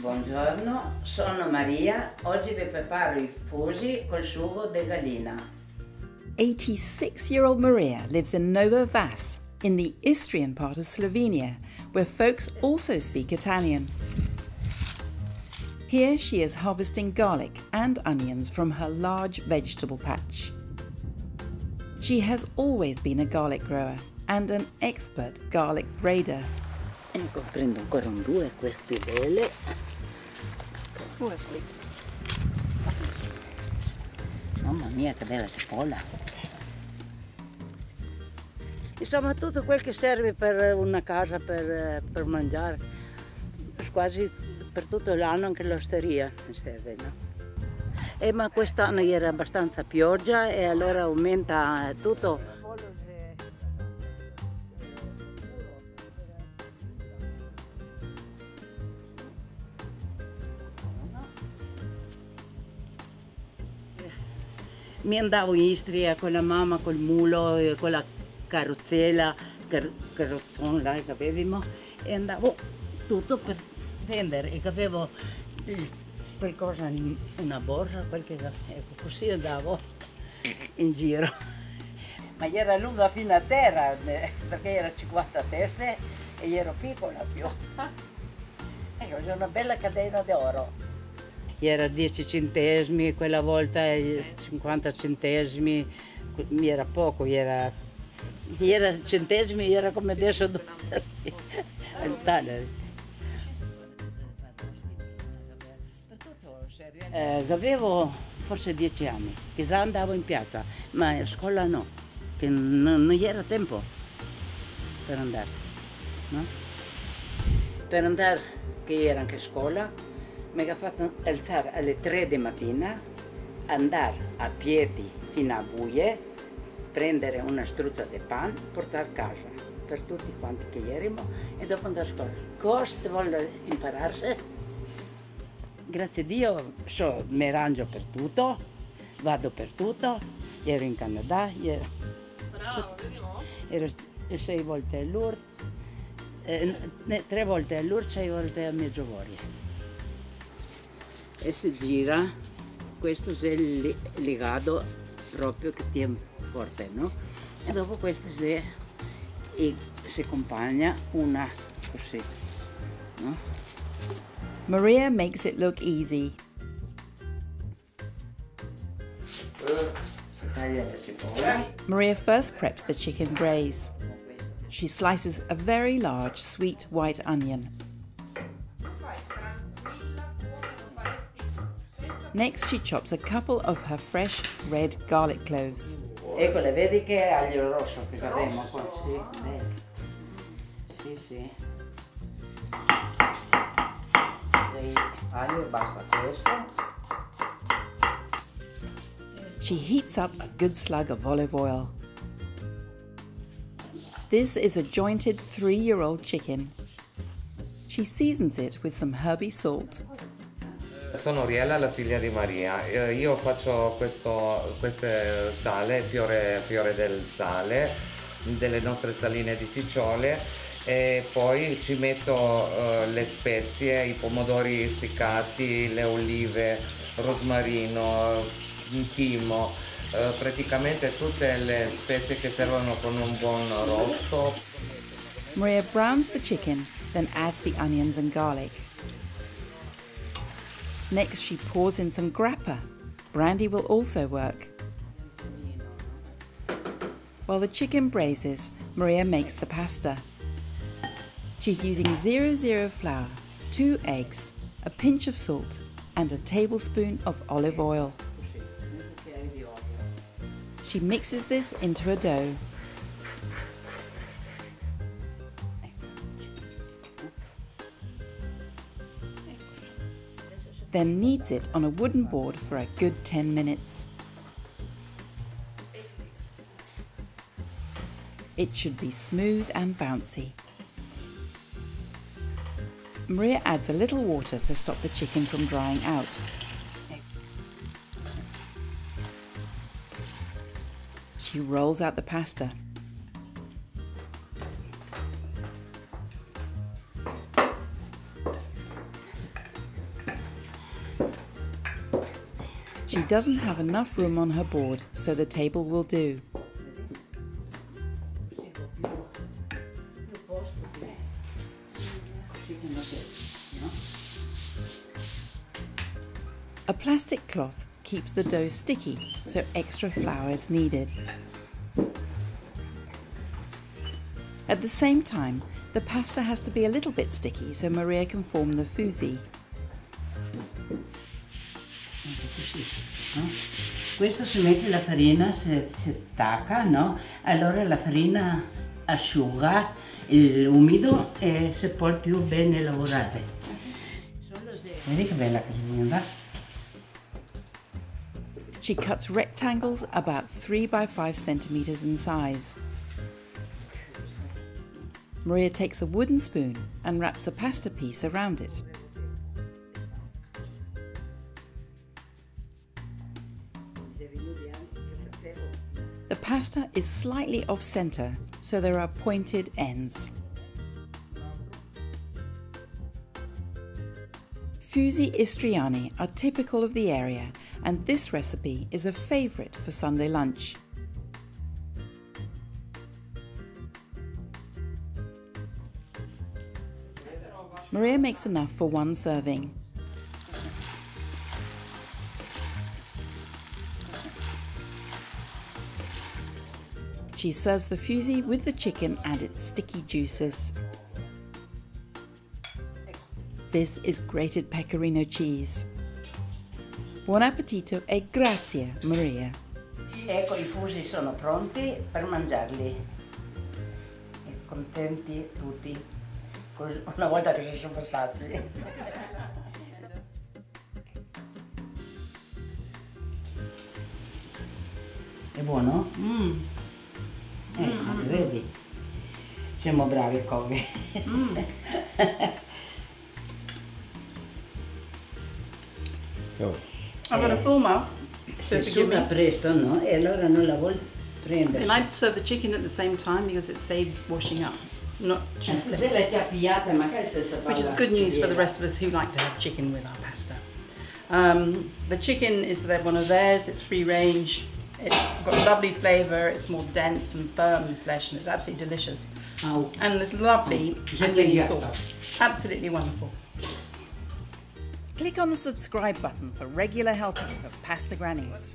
Buongiorno, sono Maria. Oggi vi preparo i fusi col sugo di gallina. 86 year old Maria lives in Nova Vas, in the Istrian part of Slovenia, where folks also speak Italian. Here she is harvesting garlic and onions from her large vegetable patch. She has always been a garlic grower and an expert garlic braider. Ecco, prendo ancora un due questi belle. Mamma mia, che bella cipolla. Insomma, tutto quel che serve per una casa, per, eh, per mangiare. Quasi per tutto l'anno anche l'osteria mi serve, no? Eh, ma quest'anno era abbastanza pioggia e allora aumenta tutto. Mi andavo in Istria con la mamma, col mulo, con la carrozzella, car- carrozzone là che avevamo e andavo tutto per vendere e che avevo eh, qualcosa in una borsa, qualche, ecco, così andavo in giro. Ma era lunga fino a terra eh, perché era 50 teste e io ero piccola più. Ecco, c'era una bella catena d'oro. Era 10 centesimi, quella volta eh, 50 centesimi, mi era poco, era, era centesimi, era come adesso dollari. Eh, avevo forse 10 anni, che già andavo in piazza, ma a scuola no, che non, non era tempo per andare. No? Per andare, che era anche a scuola, mi ha fatto alzare alle 3 di mattina, andare a piedi fino a buie, prendere una struzza di pan, portare a casa per tutti quanti che erano e dopo andare a scuola. Cosa vuole impararsi? Grazie a Dio so, mi arrangio per tutto, vado per tutto, ero in Canada, ero, ero sei volte a Lourdes, eh, tre volte a Lourdes, sei volte a Medjugorje e si gira, questo è legato proprio che tiene forte, no? E dopo questo si, si accompagna una così, no? Maria makes it look easy. Maria first preps the chicken braise. She slices a very large sweet white onion. Next, she chops a couple of her fresh red garlic cloves. Eccole, vedi che aglio rosso che abbiamo qua? Sì. Sì. E aglio basta questo. She heats up a good slug of olive oil. This is a jointed three year old chicken. She seasons it with some herby salt. Sono Riella, la figlia di Maria. Eh, Io faccio questo queste sale, fiore, fiore del sale, delle nostre saline di Sicciole e poi ci metto eh, le spezie, i pomodori essiccati, le olive, rosmarino, timo, eh, praticamente tutte le spezie che servono con un buon rosto. Maria browns the chicken, then adds the onions and garlic. Next, she pours in some grappa. Brandy will also work. While the chicken braises, Maria makes the pasta. She's using 00 flour, two eggs, a pinch of salt, and a tablespoon of olive oil. She mixes this into a dough. Then kneads it on a wooden board for a good 10 minutes. It should be smooth and bouncy. Maria adds a little water to stop the chicken from drying out. She rolls out the pasta. She doesn't have enough room on her board, so the table will do. Plastic cloth keeps the dough sticky, so extra flour is needed. At the same time, the pasta has to be a little bit sticky so Maria can form the fusi. Questo si mette la farina, si, si attacca, no? Allora la farina asciuga il umido e si può più bene lavorare. Vedi che bella che viene, She cuts rectangles about 3 by 5 centimeters in size. Maria takes a wooden spoon and wraps a pasta piece around it. The pasta is slightly off center, so there are pointed ends. Fusi istriani are typical of the area, and this recipe is a favorite for Sunday lunch. Maria makes enough for one serving. She serves the fusi with the chicken and its sticky juices. This is grated pecorino cheese. Buon appetito e grazie, Maria. Ecco, i fusi sono pronti per mangiarli. E contenti tutti, una volta che si sono stati. È buono? Mm. Ecco, mm. vedi? Siamo bravi Coghe. Mm. so. I've got a full mouth, so forgive me. presto, no? E allora non la vuol prendere. They like to serve the chicken at the same time because it saves washing up. Not too Se l'hai già pigliata, magari se si which is good news for the rest of us who like to have chicken with our pasta. Um, the chicken is one of theirs, it's free range, it's got lovely flavour, it's more dense and firm in flesh, and it's absolutely delicious. Au. And this lovely Oh, oniony sauce. Absolutely wonderful. Click on the subscribe button for regular helpings of Pasta Grannies.